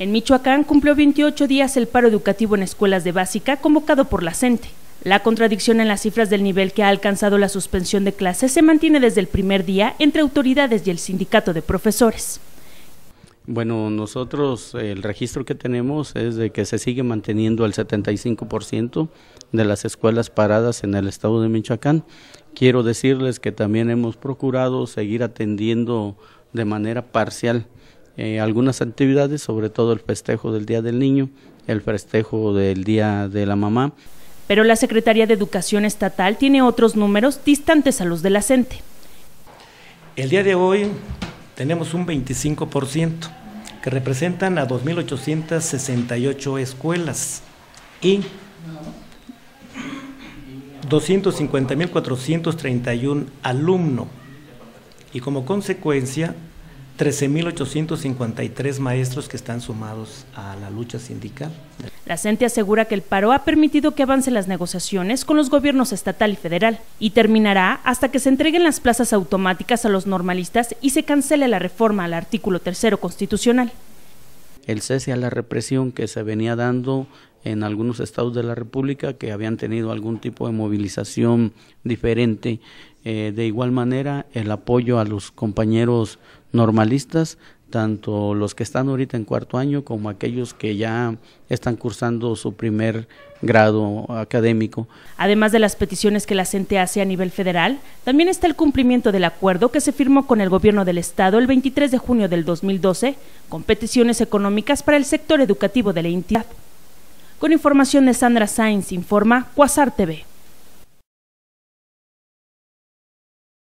En Michoacán cumplió 28 días el paro educativo en escuelas de básica convocado por la CENTE. La contradicción en las cifras del nivel que ha alcanzado la suspensión de clases se mantiene desde el primer día entre autoridades y el sindicato de profesores. Bueno, nosotros el registro que tenemos es de que se sigue manteniendo el 75% de las escuelas paradas en el estado de Michoacán. Quiero decirles que también hemos procurado seguir atendiendo de manera parcial eh, algunas actividades, sobre todo el festejo del Día del Niño, el festejo del Día de la Mamá. Pero la Secretaría de Educación Estatal tiene otros números distantes a los de la CENTE. El día de hoy tenemos un 25%, que representan a 2.868 escuelas y 250.431 alumnos. Y como consecuencia, 13.853 maestros que están sumados a la lucha sindical. La CENTE asegura que el paro ha permitido que avancen las negociaciones con los gobiernos estatal y federal y terminará hasta que se entreguen las plazas automáticas a los normalistas y se cancele la reforma al artículo tercero constitucional. El cese a la represión que se venía dando en algunos estados de la República que habían tenido algún tipo de movilización diferente. Eh, de igual manera, el apoyo a los compañeros normalistas, tanto los que están ahorita en cuarto año como aquellos que ya están cursando su primer grado académico. Además de las peticiones que la CENTE hace a nivel federal, también está el cumplimiento del acuerdo que se firmó con el gobierno del estado el 23 de junio del 2012 con peticiones económicas para el sector educativo de la entidad. Con información de Sandra Sainz, informa Cuasar TV.